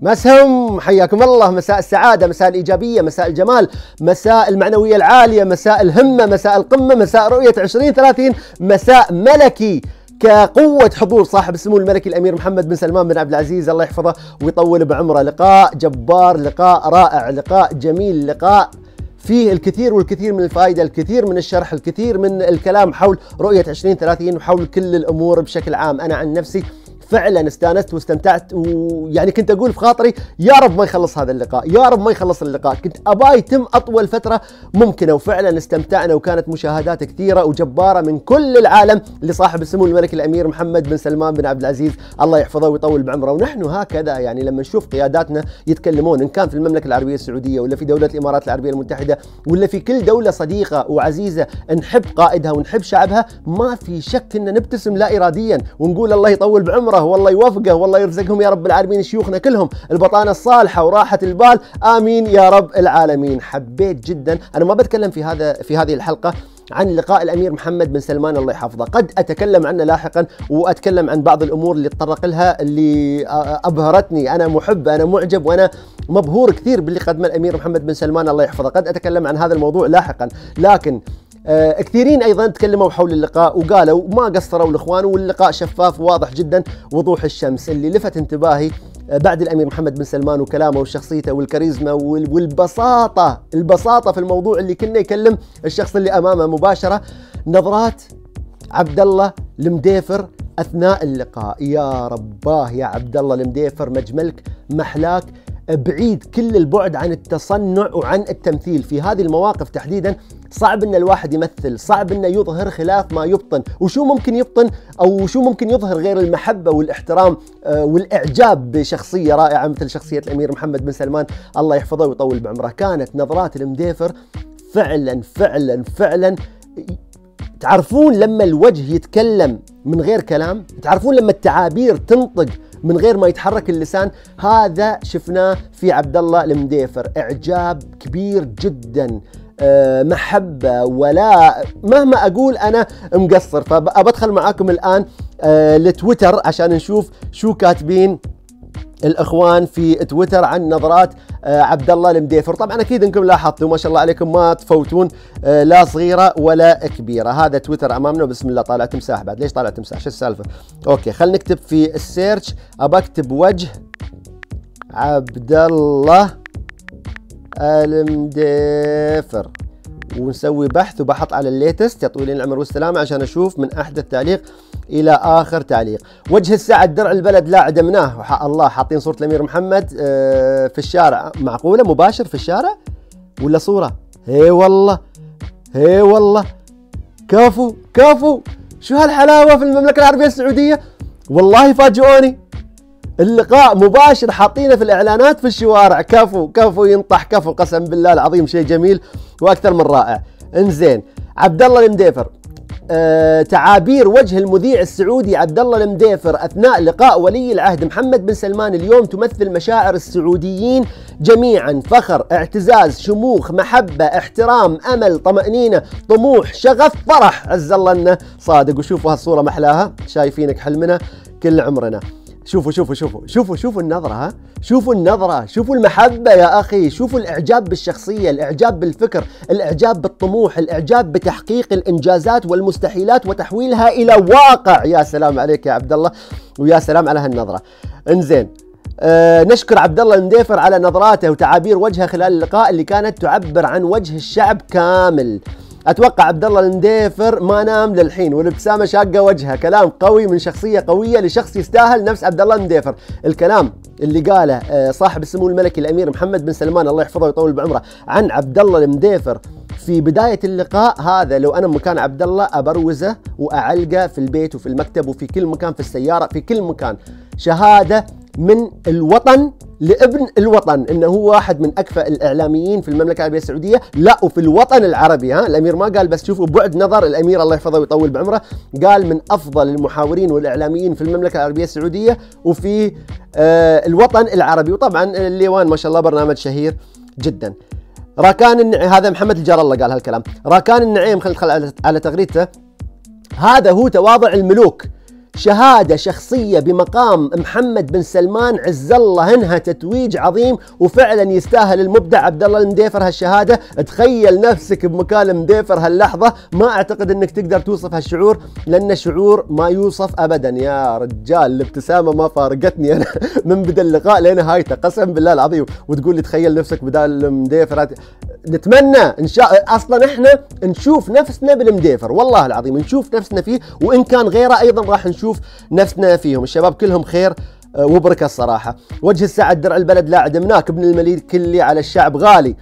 مسهم. حياكم الله. مساء السعادة مساء الإيجابية مساء الجمال مساء المعنوية العالية مساء الهمة مساء القمة مساء رؤية 2030 مساء ملكي كقوة حضور صاحب السمو الملكي الأمير محمد بن سلمان بن عبد العزيز. الله يحفظه ويطول بعمره. لقاء جبار لقاء رائع لقاء جميل لقاء فيه الكثير والكثير من الفائدة الكثير من الشرح الكثير من الكلام حول رؤية 2030 وحول كل الأمور بشكل عام. أنا عن نفسي فعلا استانست واستمتعت ويعني كنت أقول في خاطري يا رب ما يخلص هذا اللقاء يا رب ما يخلص اللقاء. كنت اباه يتم أطول فترة ممكنة وفعلا استمتعنا وكانت مشاهدات كثيرة وجبارة من كل العالم لصاحب السمو الملك الأمير محمد بن سلمان بن عبد العزيز. الله يحفظه ويطول بعمره. ونحن هكذا يعني لما نشوف قياداتنا يتكلمون إن كان في المملكة العربية السعودية ولا في دولة الإمارات العربية المتحدة ولا في كل دولة صديقة وعزيزة نحب قائدها ونحب شعبها ما في شك إن نبتسم لا اراديا ونقول الله يطول بعمره. والله يوفقه والله يرزقهم يا رب العالمين شيوخنا كلهم البطانة الصالحة وراحة البال آمين يا رب العالمين. حبيت جدا أنا ما بتكلم في هذا في هذه الحلقة عن لقاء الأمير محمد بن سلمان الله يحفظه، قد أتكلم عنه لاحقا وأتكلم عن بعض الأمور اللي تطرق لها اللي أبهرتني، أنا محب، أنا معجب وأنا مبهور كثير باللي قدمه الأمير محمد بن سلمان الله يحفظه، قد أتكلم عن هذا الموضوع لاحقا، لكن كثيرين أيضا تكلموا حول اللقاء وقالوا ما قصروا الإخوان واللقاء شفاف وواضح جدا وضوح الشمس. اللي لفت انتباهي آه بعد الأمير محمد بن سلمان وكلامه وشخصيته والكاريزما والبساطة البساطة في الموضوع اللي كنا يكلم الشخص اللي أمامه مباشرة نظرات عبد الله المديفر أثناء اللقاء. يا رباه يا عبد الله المديفر مجملك محلاك بعيد كل البعد عن التصنع وعن التمثيل. في هذه المواقف تحديدا صعب إن الواحد يمثل صعب إنه يظهر خلاف ما يبطن. وشو ممكن يبطن؟ أو شو ممكن يظهر غير المحبة والاحترام والإعجاب بشخصية رائعة مثل شخصية الأمير محمد بن سلمان؟ الله يحفظه ويطول بعمره. كانت نظرات المديفر فعلا فعلا فعلا تعرفون لما الوجه يتكلم من غير كلام؟ تعرفون لما التعابير تنطق من غير ما يتحرك اللسان. هذا شفناه في عبد الله المديفر إعجاب كبير جدا أه محبة ولا مهما أقول أنا مقصر. فأدخل معاكم الآن أه لتويتر عشان نشوف شو كاتبين. الإخوان في تويتر عن نظرات عبد الله المديفر طبعا أكيد أنكم لاحظتوا ما شاء الله عليكم ما تفوتون لا صغيرة ولا كبيرة. هذا تويتر أمامنا وبسم الله طالع تمساح بعد. ليش طالع تمساح؟ شو السالفة؟ okay خلينا نكتب في ال search. ابى أكتب وجه عبد الله المديفر ونسوي بحث وبحط على الليتست. يا طويل العمر والسلامة عشان أشوف من احدث تعليق إلى آخر تعليق. وجه السعد درع البلد لا عدمناه. وحق الله حاطين صورة الأمير محمد في الشارع. معقولة؟ مباشر في الشارع؟ ولا صورة؟ هي والله هي والله. كفو كفو. شو هالحلاوة في المملكة العربية السعودية؟ والله فاجئوني. اللقاء مباشر حاطينه في الإعلانات في الشوارع. كفو كفو ينطح كفو قسم بالله العظيم شيء جميل وأكثر من رائع. انزين عبد الله المديفر. أه تعابير وجه المذيع السعودي عبد الله المديفر أثناء لقاء ولي العهد محمد بن سلمان اليوم تمثل مشاعر السعوديين جميعا. فخر اعتزاز شموخ محبة احترام أمل طمأنينة طموح شغف فرح. عز الله إنه صادق. وشوفوا هالصورة محلاها شايفينك حلمنا كل عمرنا. شوفوا شوفوا شوفوا شوفوا شوفوا النظرة ها؟ شوفوا النظرة شوفوا المحبة يا أخي شوفوا الإعجاب بالشخصية الإعجاب بالفكر الإعجاب بالطموح الإعجاب بتحقيق الإنجازات والمستحيلات وتحويلها إلى واقع. يا سلام عليك يا عبد الله ويا سلام على هالنظرة. انزين آه نشكر عبد الله المديفر على نظراته وتعابير وجهه خلال اللقاء اللي كانت تعبر عن وجه الشعب كامل. أتوقع عبد الله المديفر ما نام للحين والابتسامة شاقة وجهه كلام قوي من شخصية قوية لشخص يستاهل نفس عبد الله المديفر. الكلام اللي قاله صاحب السمو الملكي الأمير محمد بن سلمان الله يحفظه ويطول بعمره عن عبد الله المديفر في بداية اللقاء هذا. لو أنا مكان عبد الله أبروزه وأعلقه في البيت وفي المكتب وفي كل مكان في السيارة في كل مكان. شهادة من الوطن لابن الوطن. إنه هو واحد من أكفأ الإعلاميين في المملكة العربية السعودية. لا وفي الوطن العربي ها؟ الأمير ما قال بس شوفوا بعد نظر الأمير الله يحفظه ويطول بعمره. قال من أفضل المحاورين والإعلاميين في المملكة العربية السعودية وفي آه الوطن العربي. وطبعا الليوان ما شاء الله برنامج شهير جدا. راكان النعيم هذا محمد الجار الله قال هالكلام. راكان النعيم خلينا على تغريدته هذا هو تواضع الملوك. شهادة شخصية بمقام محمد بن سلمان عز الله انها تتويج عظيم وفعلا يستاهل المبدع عبد الله المديفر هالشهادة. تخيل نفسك بمكان المديفر هاللحظة. ما أعتقد إنك تقدر توصف هالشعور لأن شعور ما يوصف ابدا. يا رجال الابتسامة ما فارقتني أنا من بدا اللقاء لنهايته قسم بالله العظيم. وتقول لي تخيل نفسك بدال المديفر نتمنى إن شاء أصلا إحنا نشوف نفسنا بالمديفر والله العظيم نشوف نفسنا فيه وإن كان غيره أيضا راح نشوف نفسنا فيهم. الشباب كلهم خير آه، وبركة الصراحة. وجه السعد درع البلد لا عدمناك ابن المليك كلي على الشعب غالي.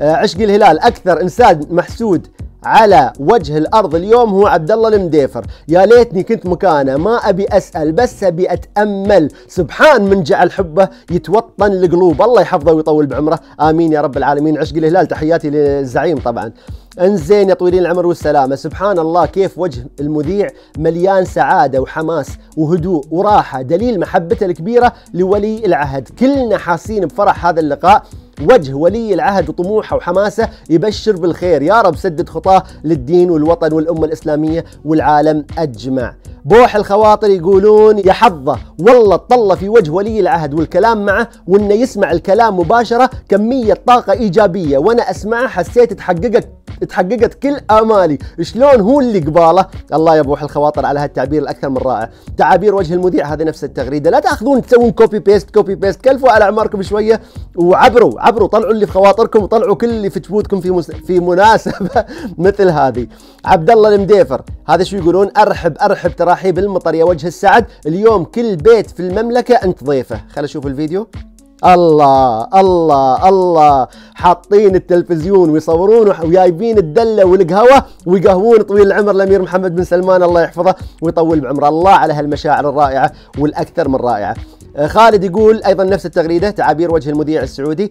آه، عشق الهلال أكثر إنسان محسود. على وجه الأرض اليوم هو عبد الله المديفر. يا ليتني كنت مكانه ما أبي أسأل بس أبي أتأمل. سبحان من جعل حبه يتوطن القلوب الله يحفظه ويطول بعمره. آمين يا رب العالمين. عشق الهلال تحياتي للزعيم طبعا. انزين يا طويلين العمر والسلامة. سبحان الله كيف وجه المذيع مليان سعادة وحماس وهدوء وراحة. دليل محبته الكبيرة لولي العهد. كلنا حاسين بفرح هذا اللقاء. وجه ولي العهد وطموحه وحماسه يبشر بالخير. يا رب سدد خطاه للدين والوطن والأمة الإسلامية والعالم أجمع. بوح الخواطر يقولون يا حظه والله طلة في وجه ولي العهد والكلام معه وإنه يسمع الكلام مباشرة كمية طاقة إيجابية. وأنا اسمعه حسيت تحققت تحققت كل آمالي. شلون هو اللي قباله؟ الله يبوح الخواطر على هالتعبير الأكثر من رائع. تعابير وجه المذيع هذه نفس التغريدة. لا تأخذون تسوون copy paste copy paste كلفوا على أعماركم شوية وعبروا عبروا. طلعوا اللي في خواطركم وطلعوا كل اللي في جهودكم في مس... في مناسبة مثل هذه. عبد الله المديفر هذا شو يقولون؟ أرحب أرحب تراحيب المطر يا وجه السعد. اليوم كل بيت في المملكة أنت ضيفه. خلينا نشوف الفيديو. الله الله الله. حاطين التلفزيون ويصورون وجايبين الدلة والقهوة ويقهوون طويل العمر الامير محمد بن سلمان الله يحفظه ويطول بعمره. الله على هالمشاعر الرائعة والأكثر من رائعة. آه، خالد يقول أيضا نفس التغريدة تعابير وجه المذيع السعودي.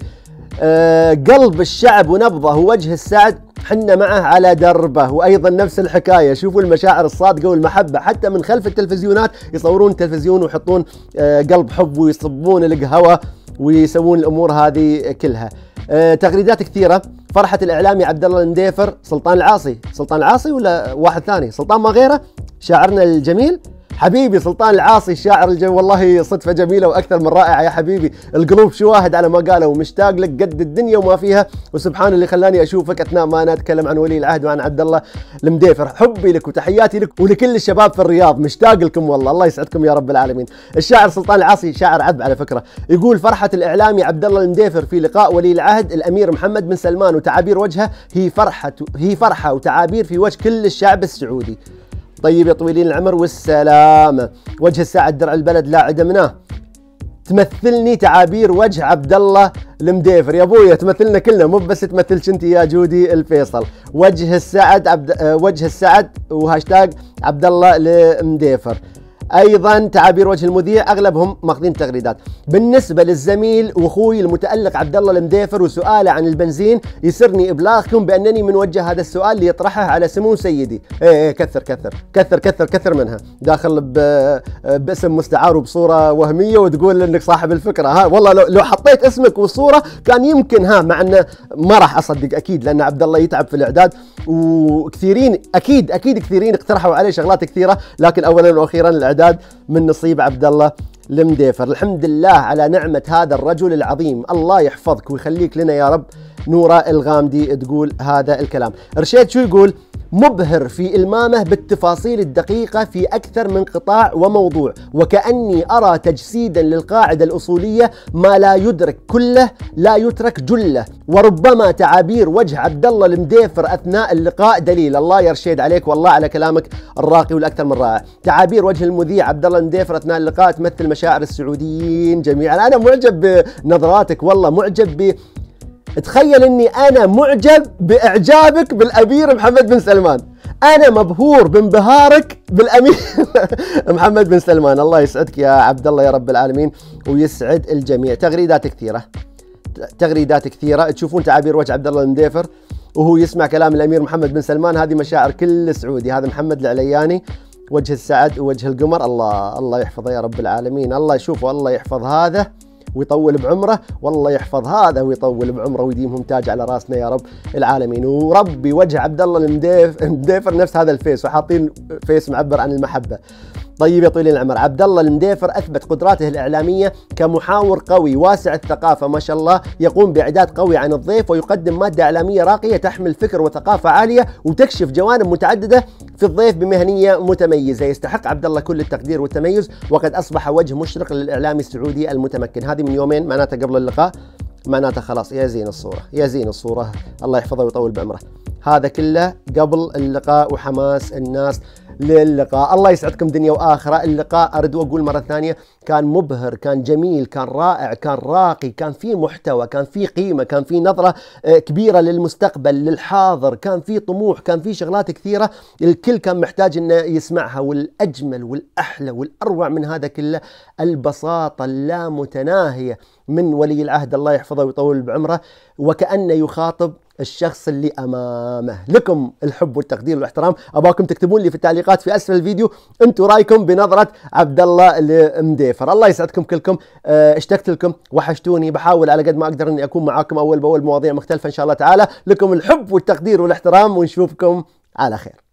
أه قلب الشعب ونبضه ووجه السعد حنا معه على دربه. وأيضا نفس الحكاية شوفوا المشاعر الصادقة والمحبة. حتى من خلف التلفزيونات يصورون تلفزيون ويحطون أه قلب حب ويصبون القهوة. ويسوون الأمور هذه كلها. أه تغريدات كثيرة. فرحة الإعلامي عبد الله المديفر سلطان العاصي. سلطان العاصي ولا واحد ثاني؟ سلطان ما غيره شاعرنا الجميل حبيبي سلطان العاصي الشاعر الجميل. والله صدفة جميلة وأكثر من رائعة يا حبيبي. القلوب شواهد على ما قالوا. ومشتاق لك قد الدنيا وما فيها. وسبحان اللي خلاني أشوفك أثناء ما أنا أتكلم عن ولي العهد وعن عبد الله المديفر. حبي لك وتحياتي لك ولكل الشباب في الرياض. مشتاق لكم والله. الله يسعدكم يا رب العالمين. الشاعر سلطان العاصي شاعر عذب على فكرة. يقول فرحة الإعلامي عبد الله المديفر في لقاء ولي العهد الأمير محمد بن سلمان. وتعابير وجهه. هي فرحة هي فرحة وتعابير في وجه كل الشعب السعودي. طيب يا طويلين العمر والسلامة وجه السعد درع البلد لا عدمناه تمثلني تعابير وجه عبد الله المديفر. يا ابويا تمثلنا كلنا مو بس تمثلش انت يا جودي الفيصل. وجه السعد عبد وجه السعد وهاشتاج عبد الله المديفر. أيضا تعابير وجه المذيع أغلبهم ماخذين تغريدات. بالنسبة للزميل وأخوي المتألق عبد الله المديفر وسؤاله عن البنزين يسرني إبلاغكم بأنني من وجه هذا السؤال ليطرحه على سمو سيدي. إيه إيه كثر كثر كثر كثر كثر منها. داخل باسم مستعار وبصورة وهمية وتقول إنك صاحب الفكرة. ها والله لو, لو حطيت اسمك والصورة كان يمكن ها مع إنه ما راح أصدق أكيد لأن عبد الله يتعب في الإعداد. وكثيرين أكيد أكيد كثيرين اقترحوا عليه شغلات كثيرة لكن اولا وأخيرا الإعداد الأعداد من نصيب عبد الله المديفر. الحمد لله على نعمة هذا الرجل العظيم. الله يحفظك ويخليك لنا يا رب. نورة الغامدي تقول هذا الكلام. رشيد شو يقول؟ مبهر في إلمامه بالتفاصيل الدقيقة في أكثر من قطاع وموضوع. وكأني أرى تجسيدا للقاعدة الأصولية ما لا يدرك كله لا يترك جله. وربما تعابير وجه عبد الله المديفر أثناء اللقاء دليل. الله يرشد عليك والله على كلامك الراقي والأكثر من رائع. تعابير وجه المذيع عبد الله المديفر أثناء اللقاء تمثل مشاعر السعوديين جميعا. أنا معجب بنظراتك والله معجب ب تخيل إني أنا معجب بإعجابك بالأمير محمد بن سلمان. أنا مبهور بانبهارك بالأمير محمد بن سلمان. الله يسعدك يا عبد الله يا رب العالمين ويسعد الجميع. تغريدات كثيرة. تغريدات كثيرة. تشوفون تعابير وجه عبد الله المديفر وهو يسمع كلام الأمير محمد بن سلمان. هذه مشاعر كل سعودي. هذا محمد العلياني وجه السعد ووجه القمر. الله الله يحفظه يا رب العالمين. الله يشوفه الله يحفظ هذا. ويطول بعمره. والله يحفظ هذا ويطول بعمره ويديمهم تاج على راسنا يا رب العالمين. وربي وجه عبد الله المديف المديفر نفس هذا ال face وحاطين face معبر عن المحبة. طيب يا طويل العمر عبد الله المديفر أثبت قدراته الإعلامية كمحاور قوي واسع الثقافة ما شاء الله يقوم بإعداد قوي عن الضيف ويقدم مادة إعلامية راقية تحمل فكر وثقافة عالية وتكشف جوانب متعددة في الضيف بمهنية متميزة. يستحق عبد الله كل التقدير والتميز وقد أصبح وجه مشرق للاعلامي السعودي المتمكن. هذه من يومين معناتها قبل اللقاء معناتها خلاص يا زين الصورة يا زين الصورة الله يحفظه ويطول بعمره. هذا كله قبل اللقاء وحماس الناس. للقاء. الله يسعدكم دنيا وآخرة. اللقاء ارد واقول مرة ثانية كان مبهر كان جميل كان رائع كان راقي كان في محتوى كان في قيمة كان في نظرة آه، كبيرة للمستقبل للحاضر كان في طموح كان في شغلات كثيرة. الكل كان محتاج إنه يسمعها والأجمل والأحلى والأروع من هذا كله البساطة اللامتناهية من ولي العهد. الله يحفظه ويطول بعمره. وكأنه يخاطب الشخص اللي أمامه. لكم الحب والتقدير والاحترام. أباكم تكتبون لي في التعليقات في أسفل الفيديو. أنتم رأيكم بنظرة عبد الله المديفر. الله يسعدكم كلكم. آه اشتقت لكم. وحشتوني. بحاول على قد ما أقدر إني أكون معاكم أول بأول مواضيع مختلفة إن شاء الله تعالى. لكم الحب والتقدير والاحترام. ونشوفكم على خير.